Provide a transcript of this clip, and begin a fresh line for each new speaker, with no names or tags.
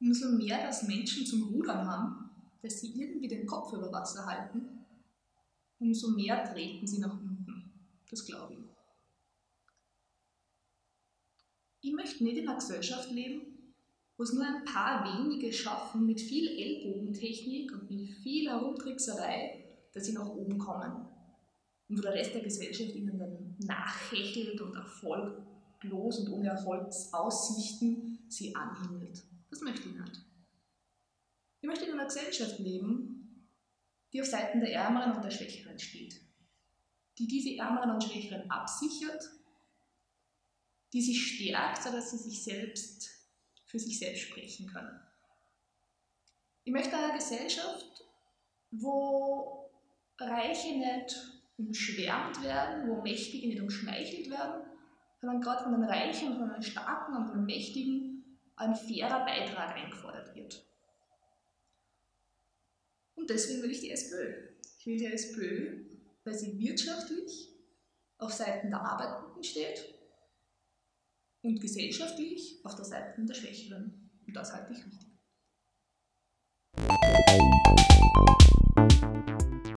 Umso mehr das Menschen zum Rudern haben, dass sie irgendwie den Kopf über Wasser halten, umso mehr treten sie nach unten. Das glaube ich. Ich möchte nicht in einer Gesellschaft leben, wo es nur ein paar wenige schaffen, mit viel Ellbogentechnik und mit viel Herumtrickserei, dass sie nach oben kommen. Und wo der Rest der Gesellschaft ihnen dann nachhechelt und erfolglos und ohne Erfolgsaussichten sie anhimmelt. Das möchte ich nicht. Ich möchte in einer Gesellschaft leben, die auf Seiten der Ärmeren und der Schwächeren steht. Die diese Ärmeren und Schwächeren absichert, die sich stärkt, sodass sie sich selbst für sich selbst sprechen können. Ich möchte eine Gesellschaft, wo Reiche nicht umschwärmt werden, wo Mächtige nicht umschmeichelt werden, sondern gerade von den Reichen und von den Starken und von den Mächtigen ein fairer Beitrag eingefordert wird. Und deswegen will ich die SPÖ. Ich will die SPÖ, weil sie wirtschaftlich auf Seiten der Arbeitenden steht und gesellschaftlich auf der Seite der Schwächeren. Und das halte ich wichtig.